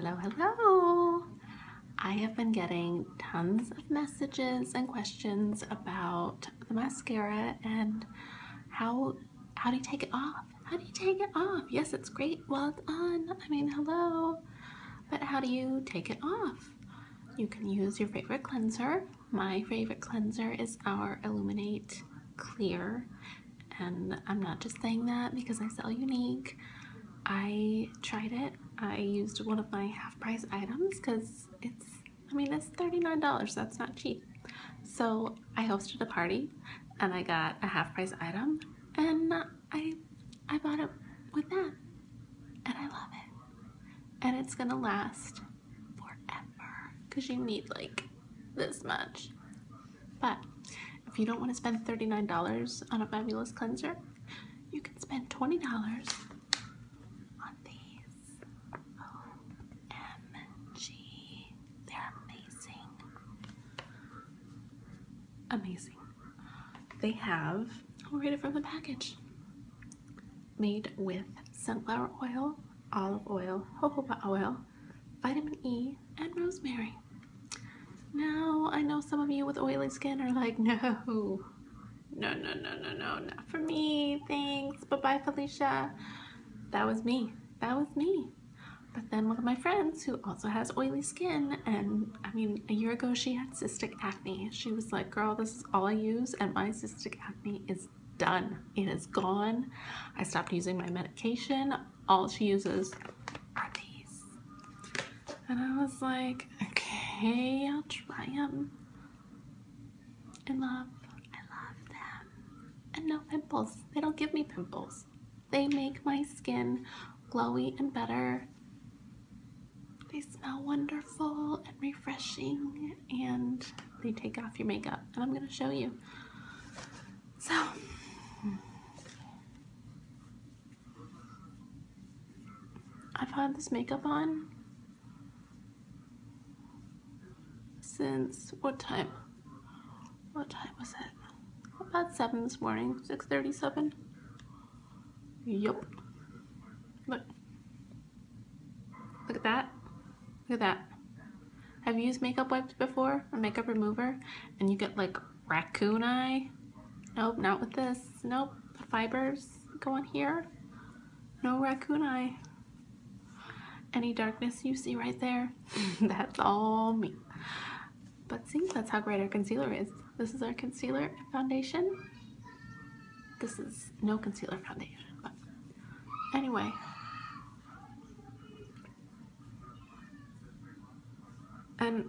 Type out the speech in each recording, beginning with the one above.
Hello, hello. I have been getting tons of messages and questions about the mascara and how how do you take it off? How do you take it off? Yes, it's great while it's on. I mean, hello. But how do you take it off? You can use your favorite cleanser. My favorite cleanser is our Illuminate Clear. And I'm not just saying that because I sell Younique. I tried it. I used one of my half price items because it's, I mean, it's $39. That's not cheap. So I hosted a party and I got a half price item and I, I bought it with that and I love it. And it's gonna last forever because you need like this much. But if you don't want to spend $39 on a fabulous cleanser, you can spend $20 on these. OMG. They're amazing. Amazing. They have, I'll read it from the package. Made with sunflower oil, olive oil, jojoba oil, vitamin E, and rosemary. Now, I know some of you with oily skin are like, no, no, no, no, no, no, not for me, thanks, bye-bye, Felicia. That was me, that was me. But then one of my friends who also has oily skin, and I mean, a year ago she had cystic acne. She was like, girl, this is all I use, and my cystic acne is done. It is gone. I stopped using my medication. All she uses are these. And I was like, okay, I'll try them. And love, I love them. And no pimples. They don't give me pimples. They make my skin glowy and better. They smell wonderful and refreshing and they take off your makeup. And I'm going to show you. So, I've had this makeup on since what time? What time was it? About 7 this morning, 6.37. Yup. Look. Look at that. Look at that. Have you used makeup wipes before? A makeup remover? And you get like raccoon eye? Nope, not with this. Nope. The fibers go on here. No raccoon eye. Any darkness you see right there, that's all me. But see, that's how great our concealer is. This is our concealer foundation. This is no concealer foundation, but anyway. And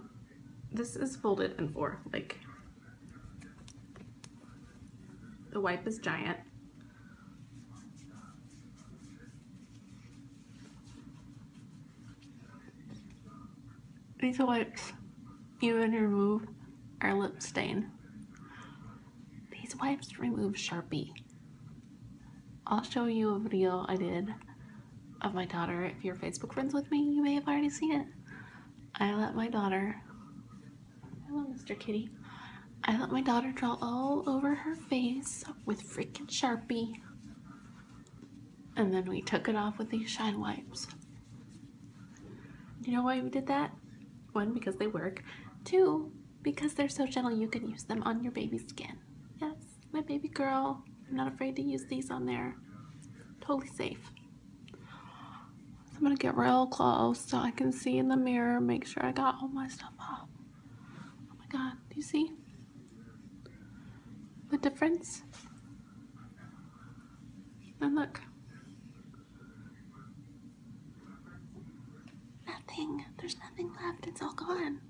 this is folded in four, like the wipe is giant. These wipes even remove our lip stain. These wipes remove Sharpie. I'll show you a video I did of my daughter. If you're Facebook friends with me, you may have already seen it. I let my daughter, hello Mr. Kitty, I let my daughter draw all over her face with freaking Sharpie. And then we took it off with these shine wipes. You know why we did that? One, because they work. Two, because they're so gentle you can use them on your baby's skin. Yes, my baby girl. I'm not afraid to use these on there. Totally safe. I'm gonna get real close so I can see in the mirror, make sure I got all my stuff off. Oh my god, do you see the difference? And look. Nothing. There's nothing left. It's all gone.